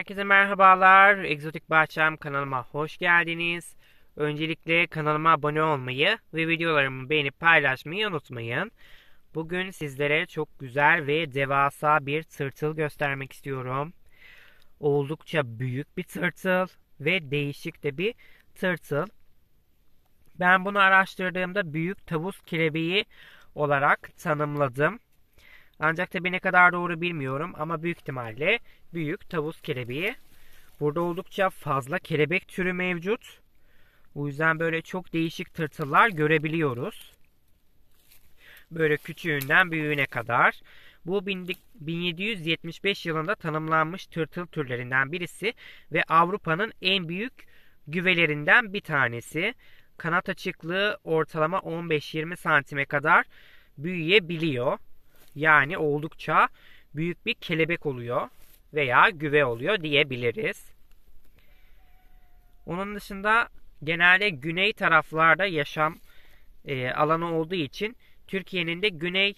Herkese merhabalar. Egzotik Bahçem kanalıma hoş geldiniz. Öncelikle kanalıma abone olmayı ve videolarımı beğenip paylaşmayı unutmayın. Bugün sizlere çok güzel ve devasa bir tırtıl göstermek istiyorum. Oldukça büyük bir tırtıl ve değişik de bir tırtıl. Ben bunu araştırdığımda büyük tavus kelebeği olarak tanımladım. Ancak tabi ne kadar doğru bilmiyorum ama büyük ihtimalle büyük tavus kelebeği. Burada oldukça fazla kelebek türü mevcut. Bu yüzden böyle çok değişik tırtıllar görebiliyoruz. Böyle küçüğünden büyüğüne kadar. Bu 1775 yılında tanımlanmış tırtıl türlerinden birisi ve Avrupa'nın en büyük güvelerinden bir tanesi. Kanat açıklığı ortalama 15-20 santime kadar büyüyebiliyor. Yani oldukça büyük bir kelebek oluyor veya güve oluyor diyebiliriz. Onun dışında genelde güney taraflarda yaşam e, alanı olduğu için Türkiye'nin de güney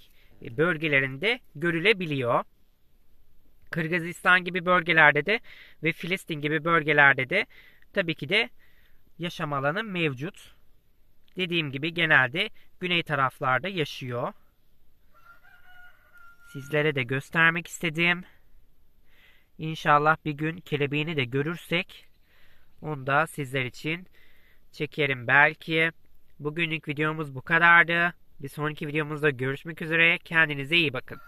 bölgelerinde görülebiliyor. Kırgızistan gibi bölgelerde de ve Filistin gibi bölgelerde de tabii ki de yaşam alanı mevcut. Dediğim gibi genelde güney taraflarda yaşıyor. Sizlere de göstermek istedim. İnşallah bir gün kelebeğini de görürsek onu da sizler için çekerim belki. Bugünlük videomuz bu kadardı. Bir sonraki videomuzda görüşmek üzere. Kendinize iyi bakın.